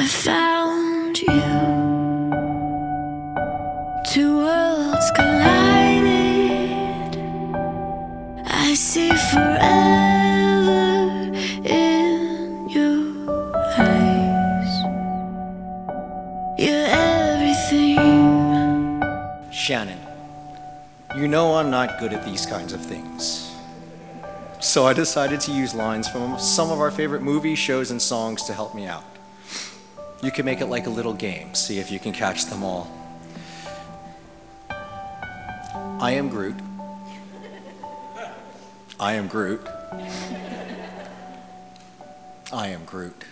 I found you. Two worlds collided. I see forever in your eyes. You're everything. Shannon, you know I'm not good at these kinds of things. So I decided to use lines from some of our favorite movies, shows, and songs to help me out. You can make it like a little game, see if you can catch them all. I am Groot. I am Groot. I am Groot.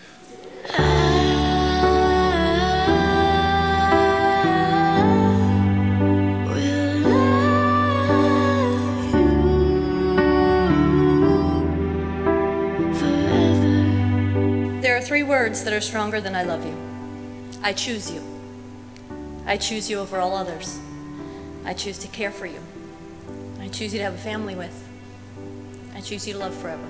Words that are stronger than I love you. I choose you. I choose you over all others. I choose to care for you. I choose you to have a family with. I choose you to love forever.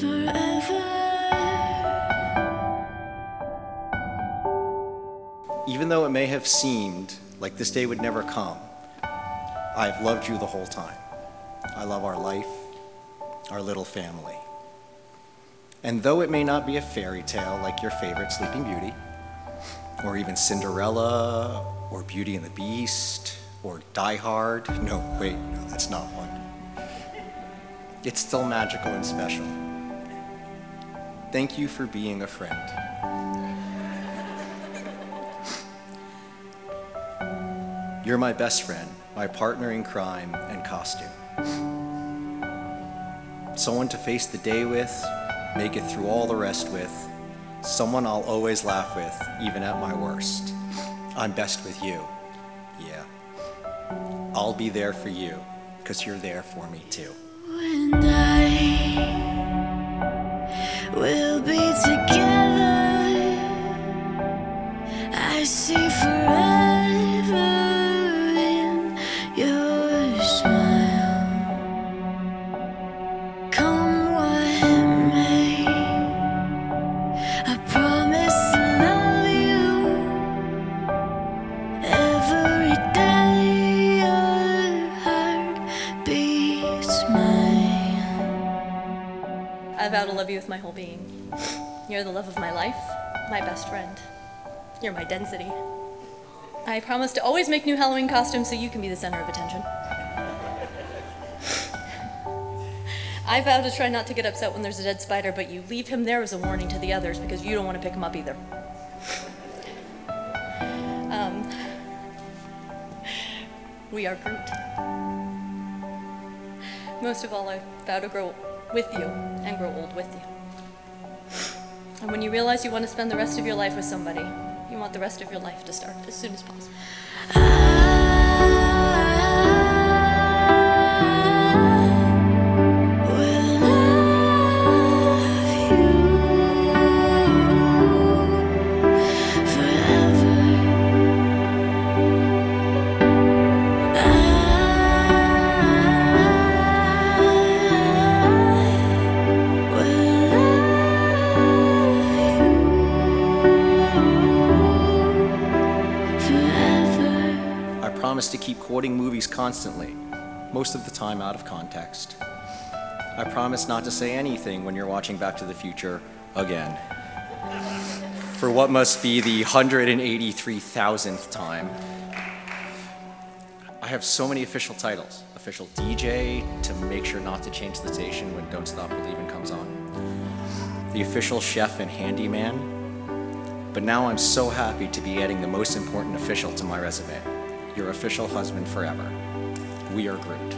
forever. Even though it may have seemed like this day would never come, I've loved you the whole time. I love our life, our little family. And though it may not be a fairy tale like your favorite Sleeping Beauty, or even Cinderella, or Beauty and the Beast, or Die Hard, no, wait, no, that's not one. It's still magical and special. Thank you for being a friend. You're my best friend, my partner in crime and costume. Someone to face the day with, make it through all the rest with, someone I'll always laugh with, even at my worst. I'm best with you. Yeah. I'll be there for you, because you're there for me too. And I will be together. I see I promise I love you every day heart be mine. I vow to love you with my whole being. You're the love of my life, my best friend. You're my density. I promise to always make new Halloween costumes so you can be the center of attention. I vow to try not to get upset when there's a dead spider, but you leave him there as a warning to the others because you don't want to pick him up either. Um, we are Groot. Most of all, I vow to grow with you and grow old with you. And when you realize you want to spend the rest of your life with somebody, you want the rest of your life to start as soon as possible. Promise to keep quoting movies constantly, most of the time out of context. I promise not to say anything when you're watching Back to the Future again. For what must be the 183,000th time. I have so many official titles official DJ to make sure not to change the station when Don't Stop Believing comes on, the official chef and handyman. But now I'm so happy to be adding the most important official to my resume your official husband forever. We are Groot.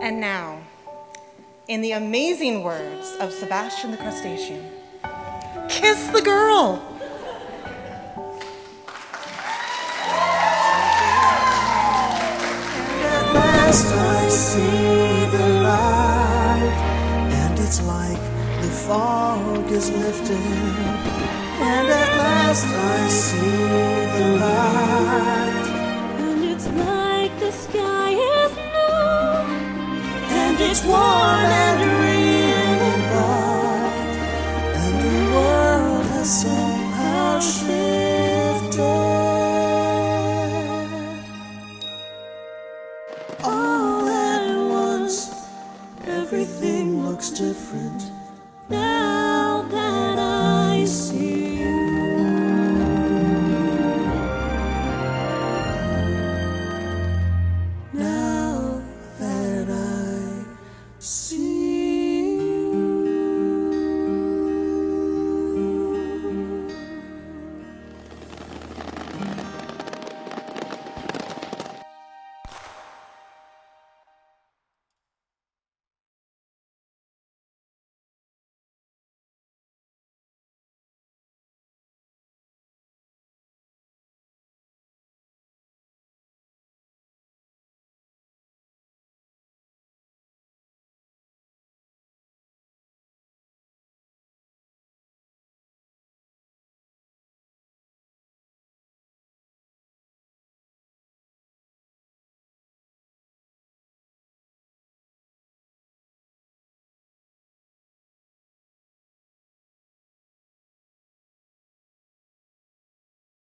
And now, in the amazing words of Sebastian the Crustacean, kiss the girl. Last I see the light, and it's like the fog is. And at last I see the light, and it's warm and real and bright, and the world has